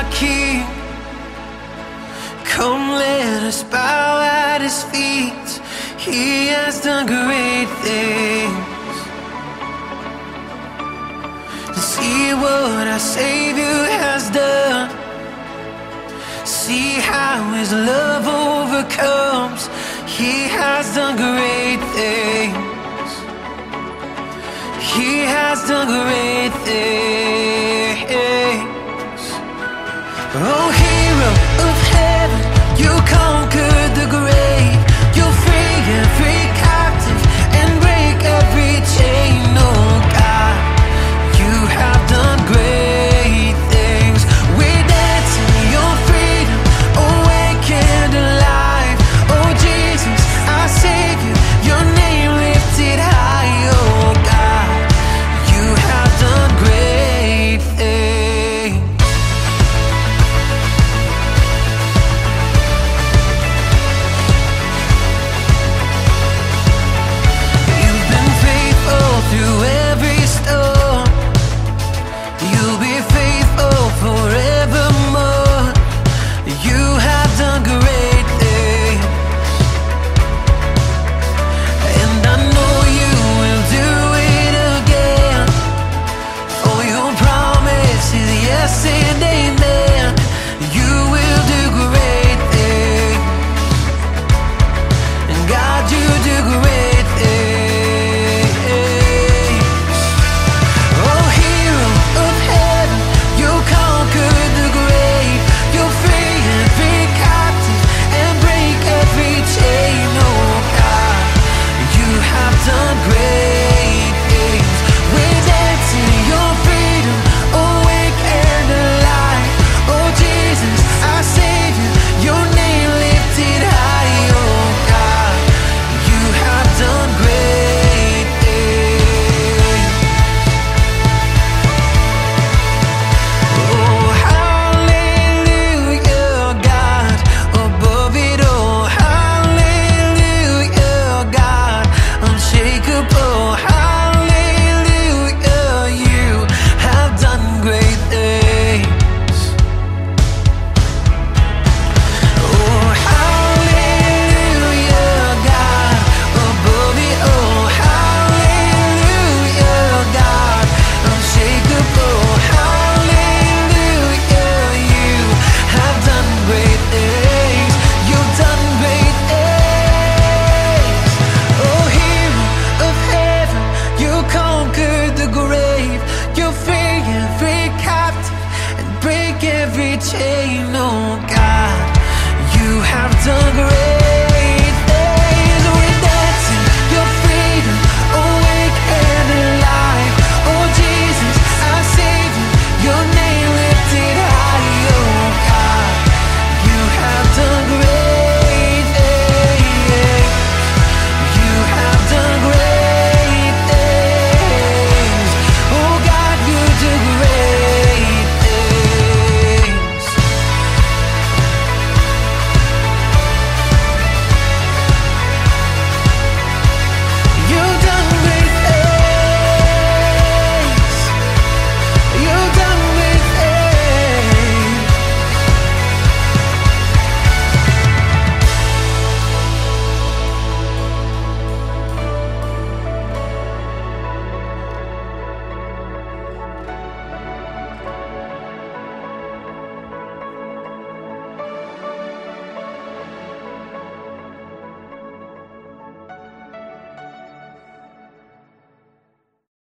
our King. Come, let us bow at his feet. He has done great things. To see what our Savior has done. See how his love overcomes. He has done great things. He has done amen You will do great things And God, you do great things Oh, hero of heaven You conquered the grave You free captive And break every chain, oh God You have done great change